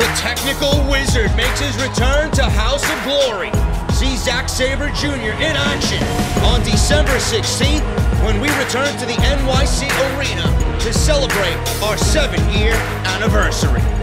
The technical wizard makes his return to House of Glory. See Zack Sabre Jr. in action on December 16th when we return to the NYC Arena to celebrate our seven year anniversary.